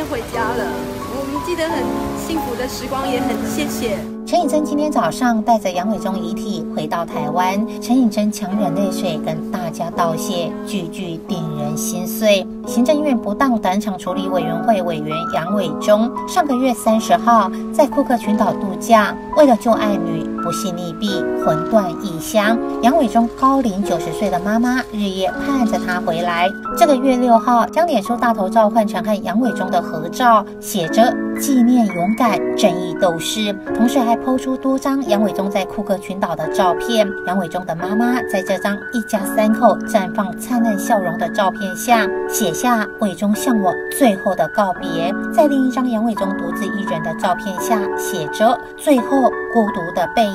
天回家了，我们记得很幸福的时光，也很谢谢。陈以贞今天早上带着杨伟忠遗体回到台湾，陈以贞强忍泪水跟大家道谢，句句令人心碎。行政院不当短场处理委员会委员杨伟忠上个月三十号在库克群岛度假，为了救爱女，不幸溺毙，魂断异乡。杨伟忠高龄九十岁的妈妈日夜盼着他回来。这个月六号，将脸书大头照换成和杨伟忠的合照，写着纪念勇敢正义斗士，同时还。抛出多张杨伟忠在库克群岛的照片。杨伟忠的妈妈在这张一家三口绽放灿烂笑容的照片下，写下“伟忠向我最后的告别”。在另一张杨伟忠独自一人的照片下，写着“最后孤独的背”。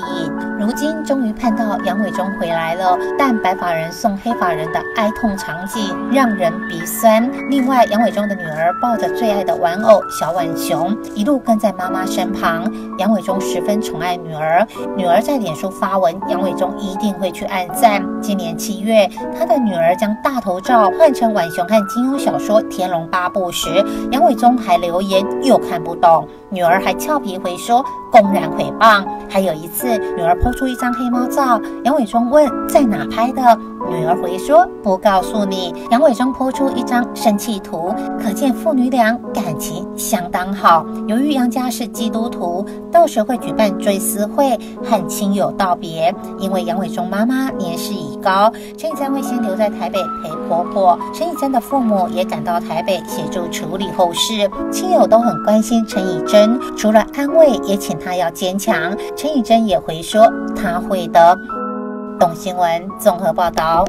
如今终于盼到杨伟忠回来了，但白发人送黑发人的哀痛场景让人鼻酸。另外，杨伟忠的女儿抱着最爱的玩偶小浣熊，一路跟在妈妈身旁。杨伟忠十分。宠爱女儿，女儿在脸书发文，杨伟忠一定会去按赞。今年七月，他的女儿将大头照换成浣熊和金庸小说《天龙八部》时，杨伟忠还留言又看不懂，女儿还俏皮回说公然诽谤。还有一次，女儿抛出一张黑猫照，杨伟忠问在哪拍的。女儿回说：“不告诉你。”杨伟忠抛出一张生气图，可见父女俩感情相当好。由于杨家是基督徒，到时会举办追思会和亲友道别。因为杨伟忠妈妈年事已高，陈以贞会先留在台北陪婆婆。陈以贞的父母也赶到台北协助处理后事，亲友都很关心陈以贞，除了安慰，也请她要坚强。陈以贞也回说：“她会的。”东新闻综合报道。